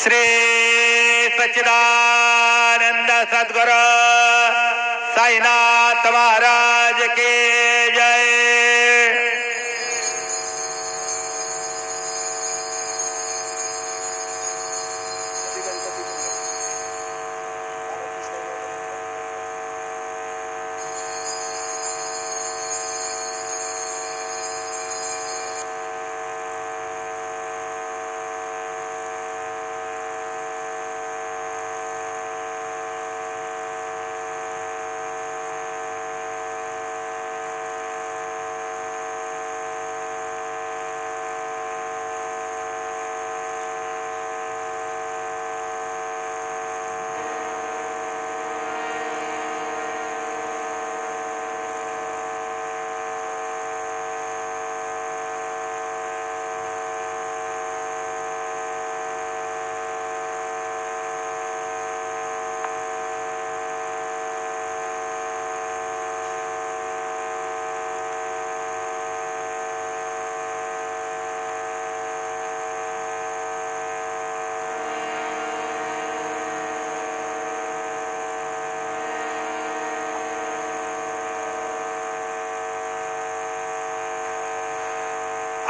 श्री सचिदानंद सदगुरु साईनाथ महाराज के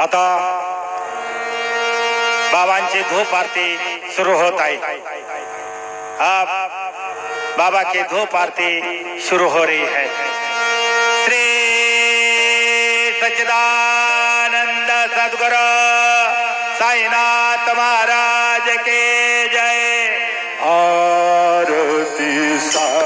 आता बाबांचे धूप आरती सुरू होत आहे. अब बाबा के धूप आरती शुरू हो रही है. श्री सचिदानंद सदगुरु साईनाथ महाराज के जय. आरती सा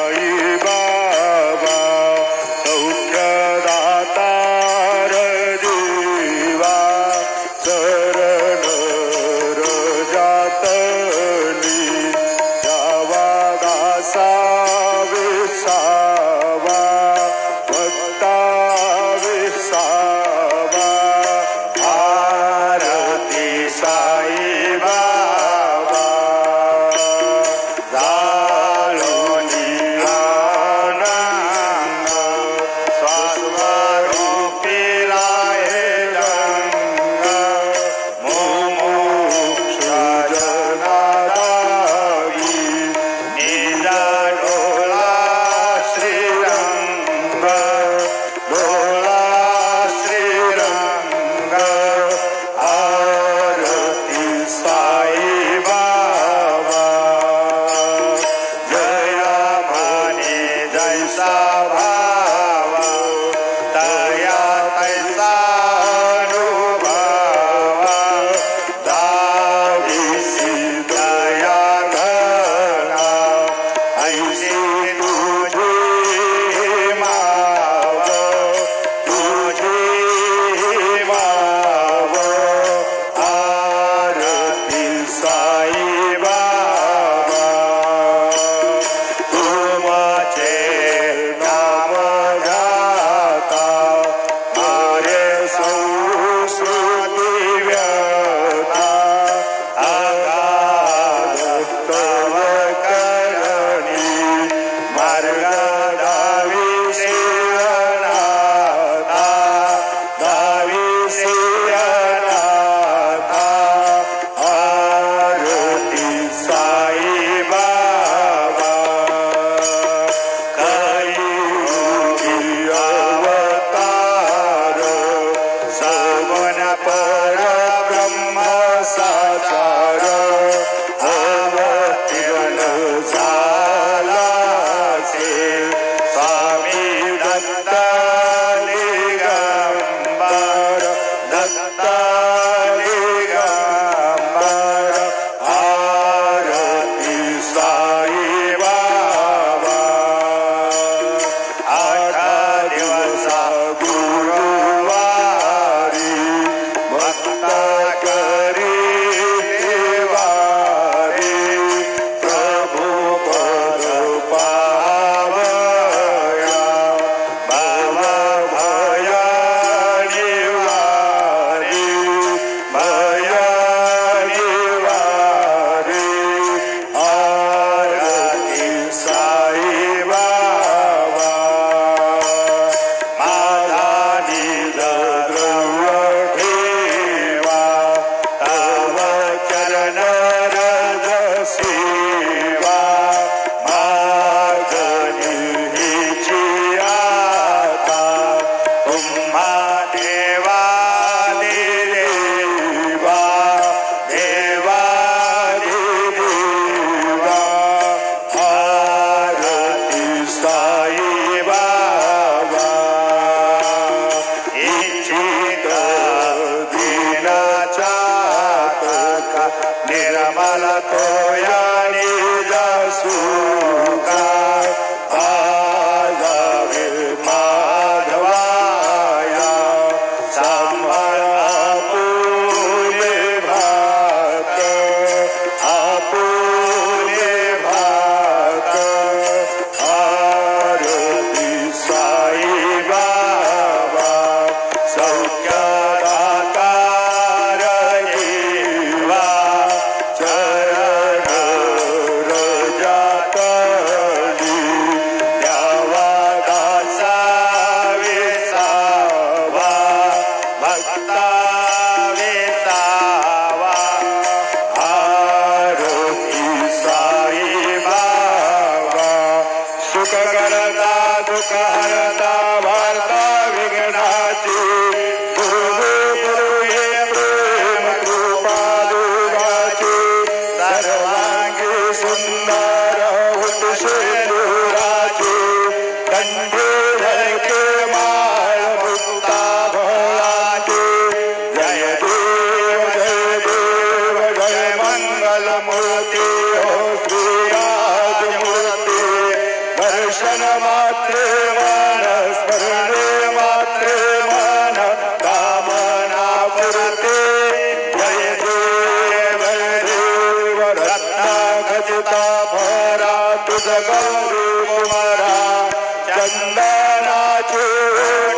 चन्दना चे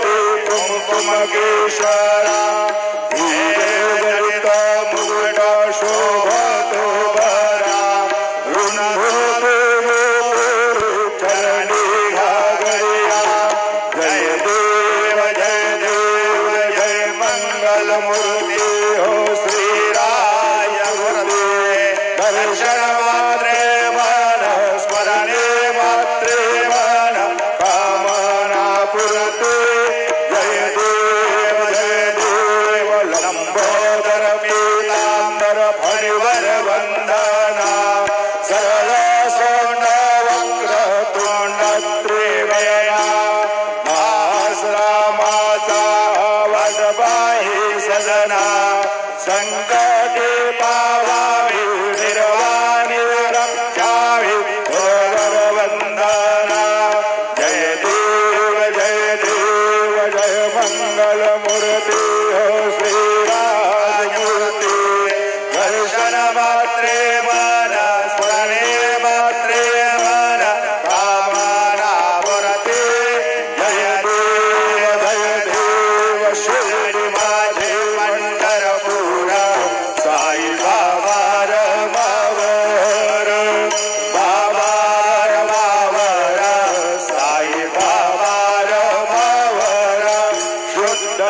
तु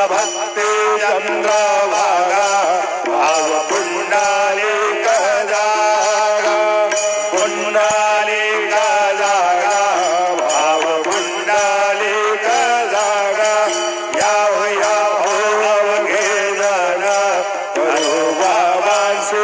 भक्ति चंद्र भागा भाव कुंडाली कजागा कुंडाली कजागा, भाव कुंडाली कजागा। याव याव अवघे बाबा से